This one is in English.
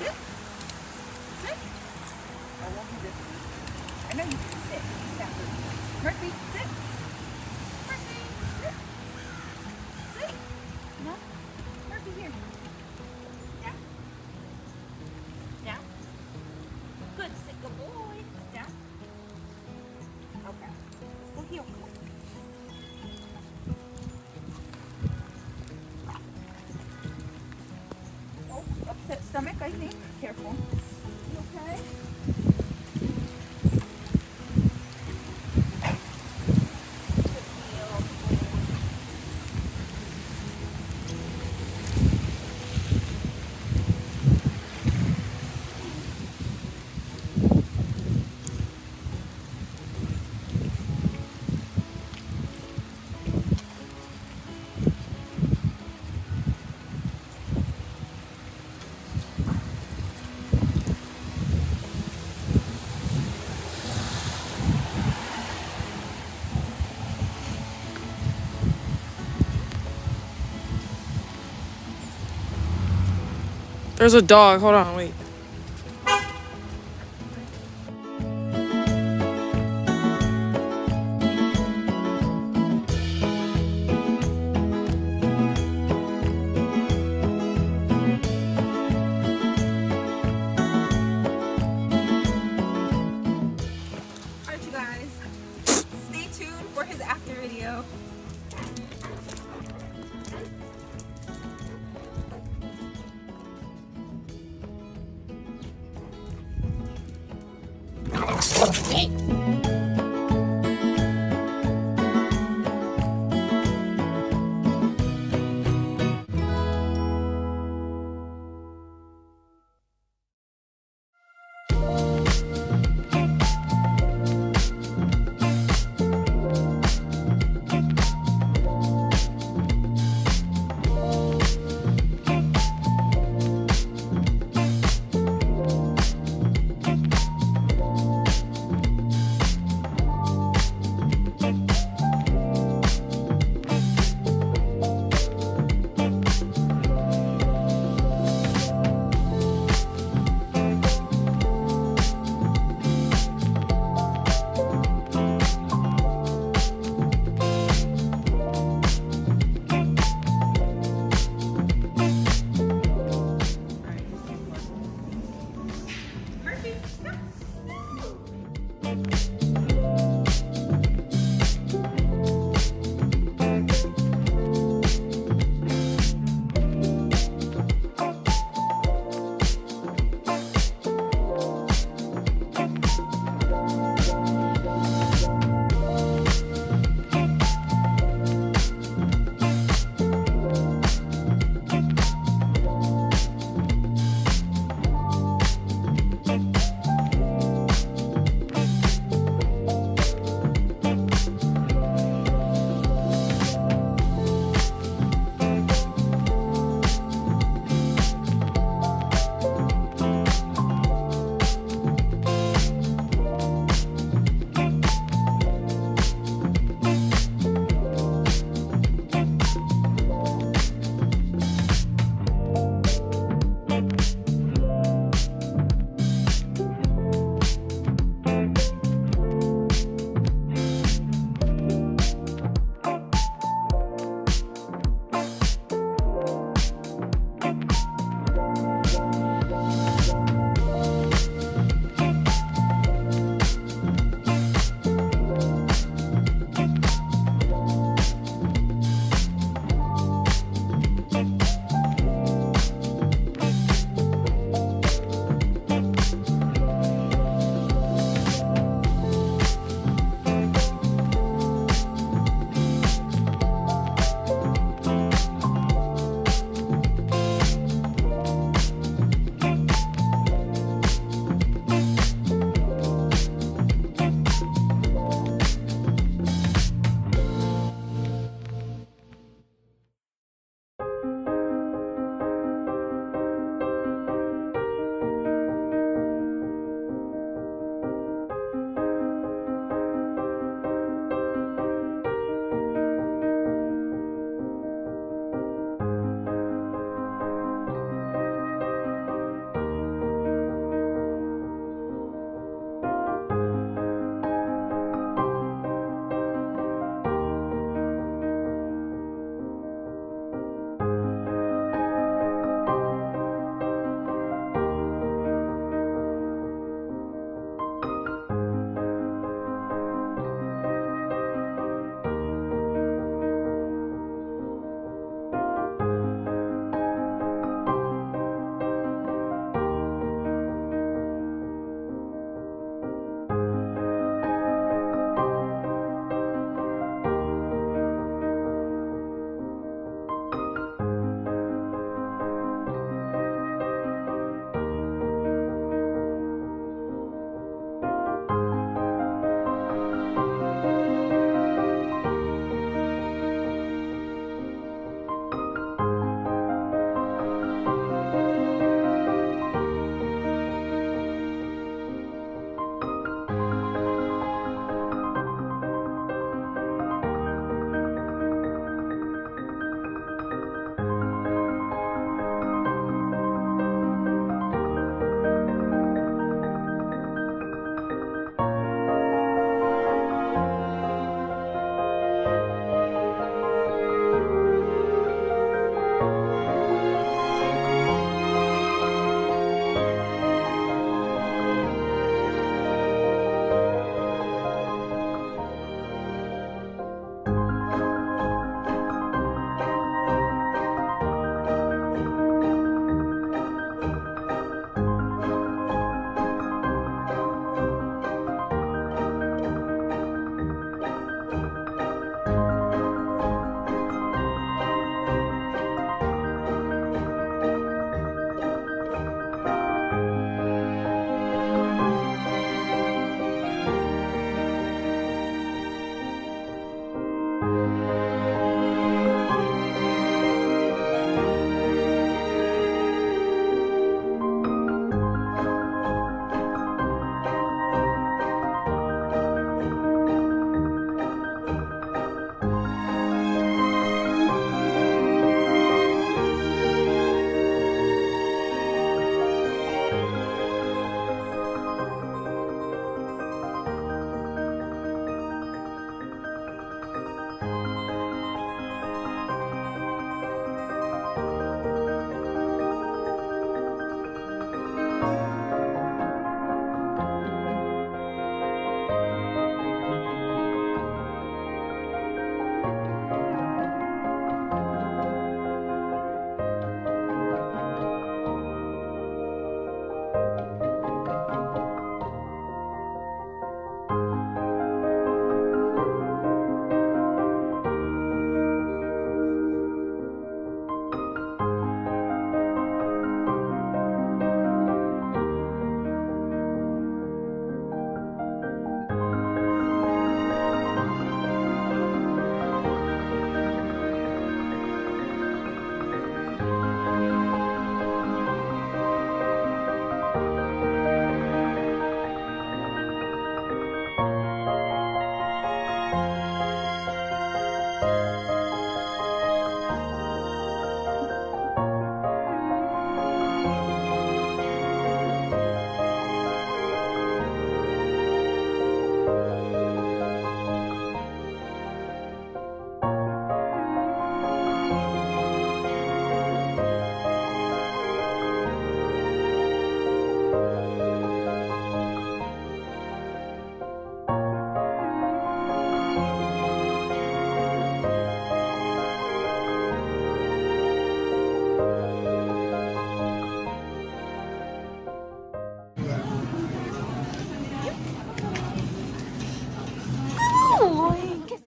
Sit. Sit. I won't do this. I know you can sit. Exactly. Think. There's a dog. Hold on, wait. Hey.